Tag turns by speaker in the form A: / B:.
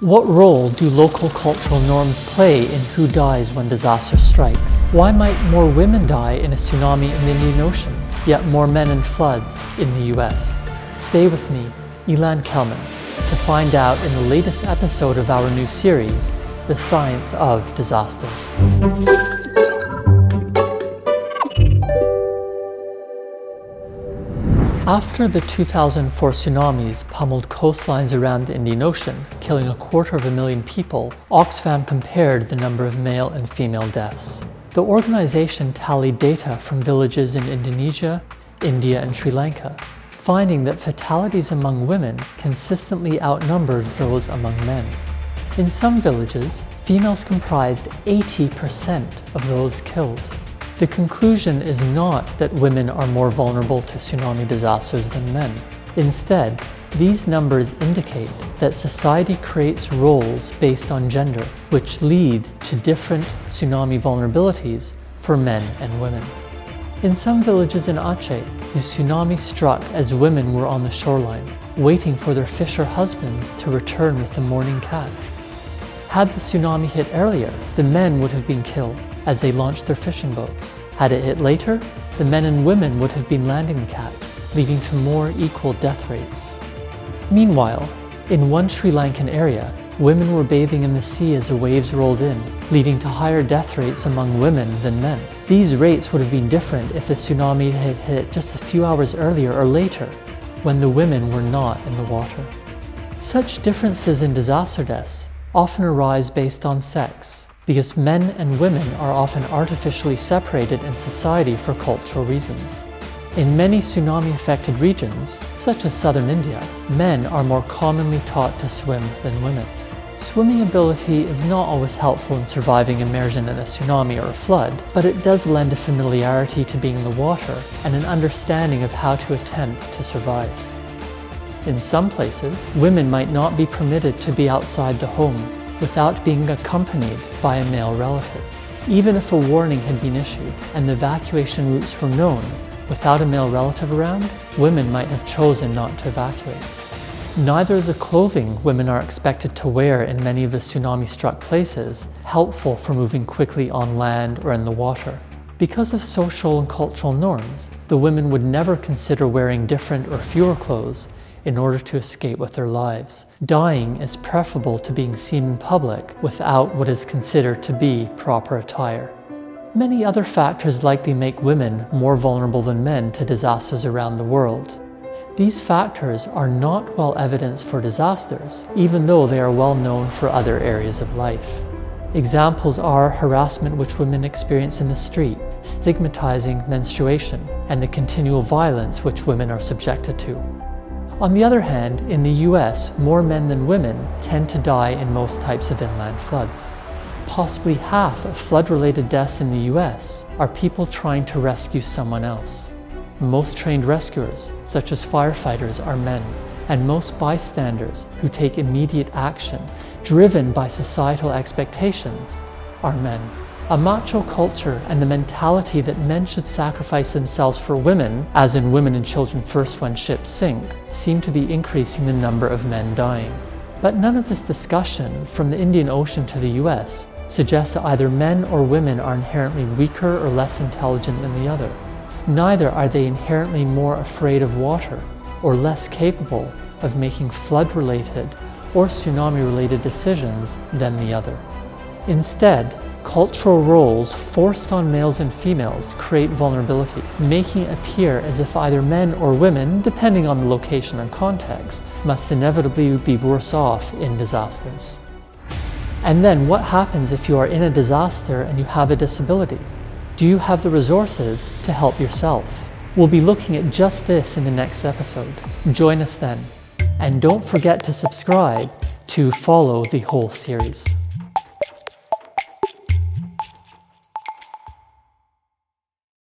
A: What role do local cultural norms play in who dies when disaster strikes? Why might more women die in a tsunami in the Indian Ocean, yet more men in floods in the US? Stay with me, Ilan Kelman, to find out in the latest episode of our new series, The Science of Disasters. After the 2004 tsunamis pummeled coastlines around the Indian Ocean, killing a quarter of a million people, Oxfam compared the number of male and female deaths. The organization tallied data from villages in Indonesia, India, and Sri Lanka, finding that fatalities among women consistently outnumbered those among men. In some villages, females comprised 80% of those killed. The conclusion is not that women are more vulnerable to tsunami disasters than men. Instead, these numbers indicate that society creates roles based on gender, which lead to different tsunami vulnerabilities for men and women. In some villages in Aceh, the tsunami struck as women were on the shoreline, waiting for their fisher husbands to return with the morning catch. Had the tsunami hit earlier, the men would have been killed as they launched their fishing boats. Had it hit later, the men and women would have been landing catch, leading to more equal death rates. Meanwhile, in one Sri Lankan area, women were bathing in the sea as the waves rolled in, leading to higher death rates among women than men. These rates would have been different if the tsunami had hit just a few hours earlier or later, when the women were not in the water. Such differences in disaster deaths often arise based on sex, because men and women are often artificially separated in society for cultural reasons. In many tsunami-affected regions, such as southern India, men are more commonly taught to swim than women. Swimming ability is not always helpful in surviving immersion in a tsunami or a flood, but it does lend a familiarity to being in the water and an understanding of how to attempt to survive. In some places, women might not be permitted to be outside the home without being accompanied by a male relative. Even if a warning had been issued and the evacuation routes were known, without a male relative around, women might have chosen not to evacuate. Neither is the clothing women are expected to wear in many of the tsunami-struck places helpful for moving quickly on land or in the water. Because of social and cultural norms, the women would never consider wearing different or fewer clothes in order to escape with their lives. Dying is preferable to being seen in public without what is considered to be proper attire. Many other factors likely make women more vulnerable than men to disasters around the world. These factors are not well evidenced for disasters, even though they are well known for other areas of life. Examples are harassment which women experience in the street, stigmatizing menstruation, and the continual violence which women are subjected to. On the other hand, in the US, more men than women tend to die in most types of inland floods. Possibly half of flood-related deaths in the US are people trying to rescue someone else. Most trained rescuers, such as firefighters, are men, and most bystanders who take immediate action, driven by societal expectations, are men. A macho culture and the mentality that men should sacrifice themselves for women, as in women and children first when ships sink, seem to be increasing the number of men dying. But none of this discussion, from the Indian Ocean to the US, suggests that either men or women are inherently weaker or less intelligent than the other. Neither are they inherently more afraid of water or less capable of making flood-related or tsunami-related decisions than the other. Instead, Cultural roles forced on males and females create vulnerability, making it appear as if either men or women, depending on the location and context, must inevitably be worse off in disasters. And then what happens if you are in a disaster and you have a disability? Do you have the resources to help yourself? We'll be looking at just this in the next episode. Join us then. And don't forget to subscribe to follow the whole series.